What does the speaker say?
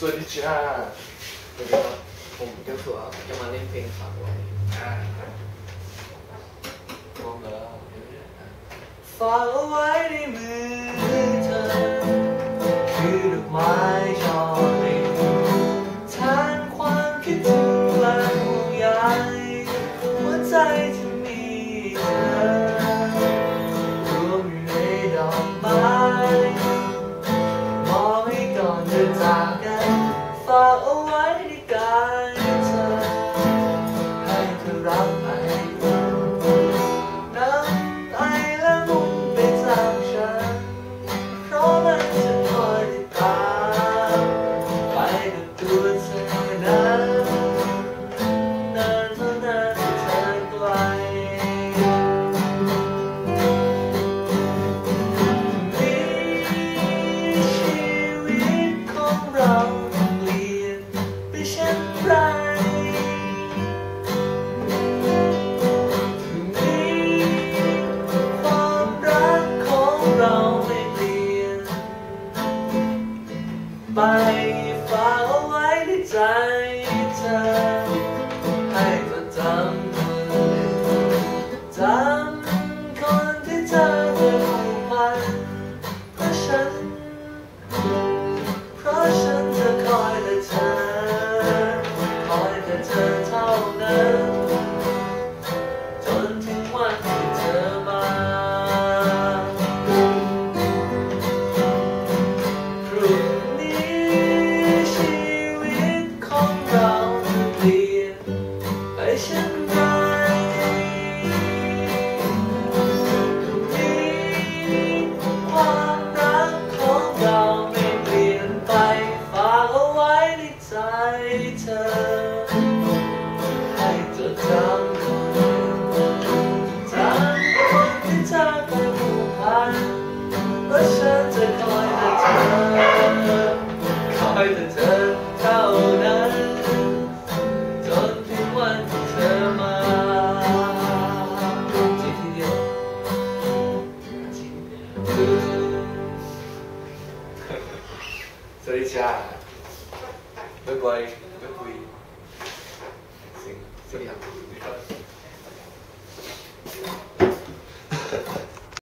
สวัสดีจ้าสวัสดีครับผมเจ้าสัวจะมาเล่นเพลงฝากไว้อ่าพร้อมแล้วฝากเอาไว้ในมือเธอคือดอกไม้ช่อหนึ่งทนความคิดถึงและห่วงใยหัวใจที่มีเธอรวมอยู่ในดอกไม้มองให้ก่อนเดินจากกัน ไปฝากเอาไว้ในใจเธอ ให้เธอจำจำคนที่เธอเคย ไปเช่นไรพรุ่งนี้ความรักของเราไม่เปลี่ยนไปฝากเอาไว้ในใจเธอ ให้จดจำจำคนที่เธอเคยผูกพันเพราะฉันจะคอยแต่เธอคอยแต่เธอ สวัสดีจ้าบ๊าย